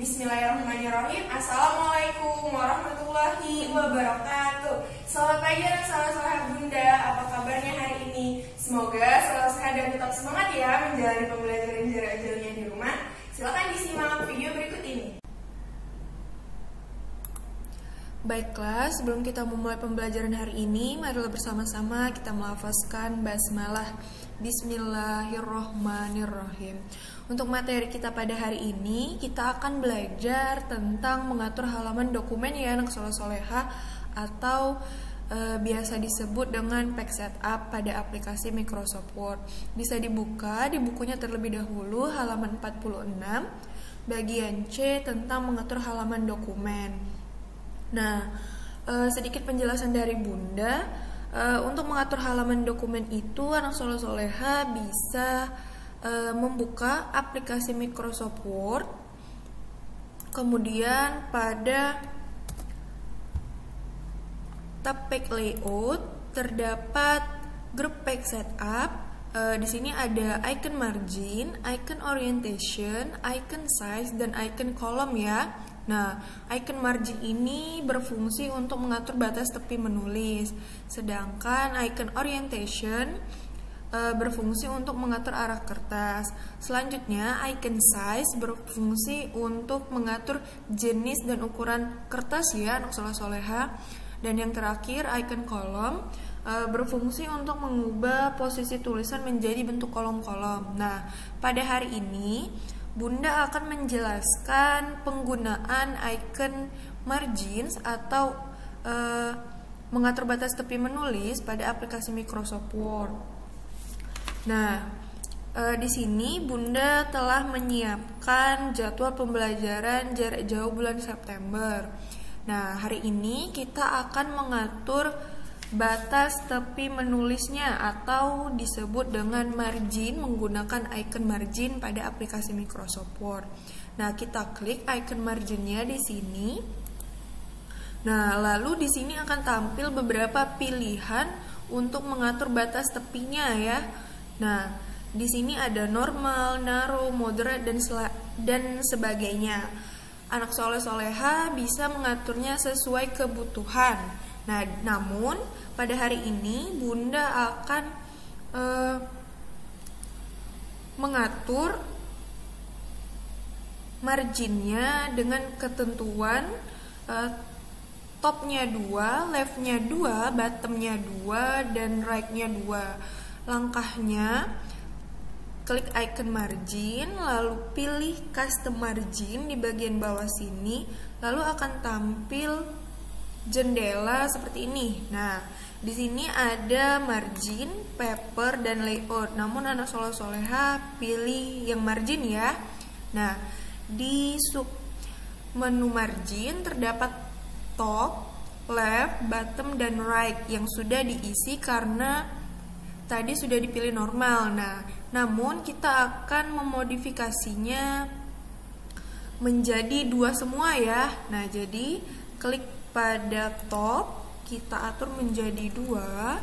Bismillahirrahmanirrahim. Assalamualaikum warahmatullahi wabarakatuh. Selamat pagi anak salah salah bunda. Apa kabarnya hari ini? Semoga selalu sehat dan tetap semangat ya Menjalani pembelajaran jarak jauhnya di rumah. Silahkan disimak video berikut ini Baiklah, sebelum kita memulai pembelajaran hari ini, marilah bersama-sama kita melafazkan basmalah. Bismillahirrohmanirrohim. Untuk materi kita pada hari ini, kita akan belajar tentang mengatur halaman dokumen ya anak soleh soleha atau e, biasa disebut dengan pack setup pada aplikasi Microsoft Word. Bisa dibuka di bukunya terlebih dahulu halaman 46 bagian C tentang mengatur halaman dokumen. Nah, uh, sedikit penjelasan dari Bunda. Uh, untuk mengatur halaman dokumen itu, anak soleh soleha bisa uh, membuka aplikasi Microsoft Word. Kemudian pada tab Page Layout terdapat Group Page Setup. Uh, di sini ada icon margin, icon orientation, icon size, dan icon column ya. Nah, icon margin ini berfungsi untuk mengatur batas tepi menulis, sedangkan icon orientation e, berfungsi untuk mengatur arah kertas. Selanjutnya, icon size berfungsi untuk mengatur jenis dan ukuran kertas ya, anak soleh soleha. Dan yang terakhir, icon kolom e, berfungsi untuk mengubah posisi tulisan menjadi bentuk kolom-kolom. Nah, pada hari ini Bunda akan menjelaskan penggunaan icon margins atau uh, mengatur batas tepi menulis pada aplikasi Microsoft Word. Nah, uh, di sini Bunda telah menyiapkan jadwal pembelajaran jarak jauh bulan September. Nah, hari ini kita akan mengatur batas tepi menulisnya atau disebut dengan margin menggunakan icon margin pada aplikasi Microsoft Word. Nah, kita klik icon marginnya di sini. Nah, lalu di sini akan tampil beberapa pilihan untuk mengatur batas tepinya ya. Nah, di sini ada normal, narrow, moderate dan dan sebagainya. Anak soleh soleha bisa mengaturnya sesuai kebutuhan. Nah, namun pada hari ini Bunda akan uh, mengatur marginnya dengan ketentuan uh, topnya dua, leftnya dua, bottomnya dua, dan rightnya dua. Langkahnya klik icon margin, lalu pilih custom margin di bagian bawah sini, lalu akan tampil jendela seperti ini. Nah, di sini ada margin, paper, dan layout. Namun anak soleh soleha pilih yang margin ya. Nah, di sub menu margin terdapat top, left, bottom, dan right yang sudah diisi karena tadi sudah dipilih normal. Nah, namun kita akan memodifikasinya menjadi dua semua ya. Nah, jadi klik pada top kita atur menjadi dua.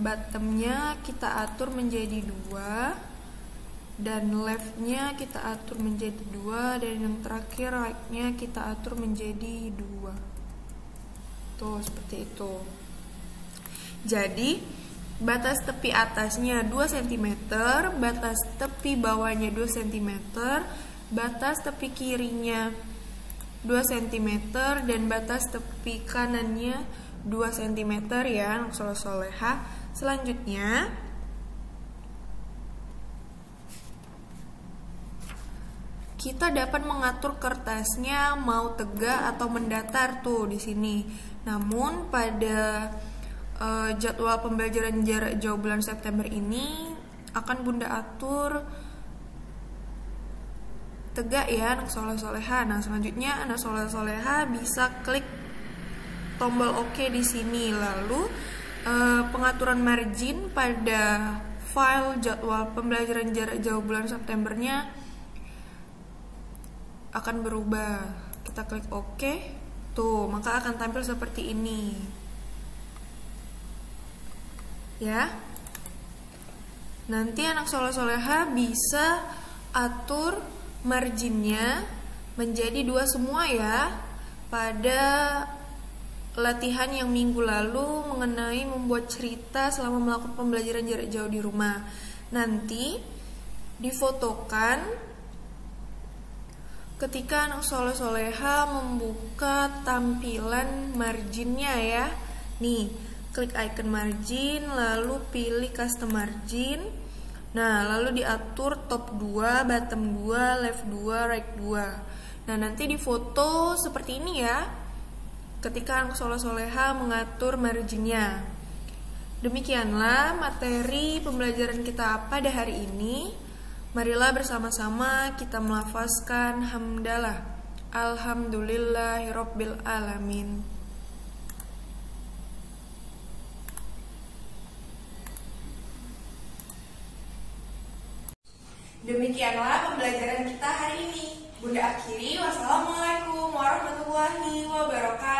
Bottomnya kita atur menjadi dua. Dan leftnya kita atur menjadi dua. Dan yang terakhir rightnya kita atur menjadi dua. Tuh seperti itu. Jadi batas tepi atasnya 2 cm batas tepi bawahnya 2 cm batas tepi kirinya 2 cm dan batas tepi kanannya 2 cm ya anak soleh soleha selanjutnya kita dapat mengatur kertasnya mau tegak atau mendatar tuh di sini. Namun pada uh, jadwal pembelajaran jarak jauh bulan September ini akan bunda atur tegak ya anak soleh soleha. Nah selanjutnya anak soleh soleha bisa klik tombol OK di sini. Lalu eh, pengaturan margin pada file jadwal pembelajaran jarak jauh bulan Septembernya akan berubah. Kita klik OK. Tuh, maka akan tampil seperti ini. Ya. Nanti anak soleh soleha bisa atur marginnya menjadi dua semua ya pada latihan yang minggu lalu mengenai membuat cerita selama melakukan pembelajaran jarak jauh di rumah. Nanti difotokan ketika anak soleh soleha membuka tampilan marginnya ya. Nih, klik icon margin, lalu pilih custom margin. Nah, lalu diatur top 2, bottom 2, left 2, right 2. Nah, nanti difoto seperti ini ya. Ketika anak soleh soleha mengatur marginnya. Demikianlah materi pembelajaran kita pada hari ini. Marilah bersama-sama kita melafazkan hamdalah. Alhamdulillahirabbil alamin. Demikianlah pembelajaran kita hari ini. Bunda akhiri, wassalamualaikum warahmatullahi wabarakatuh.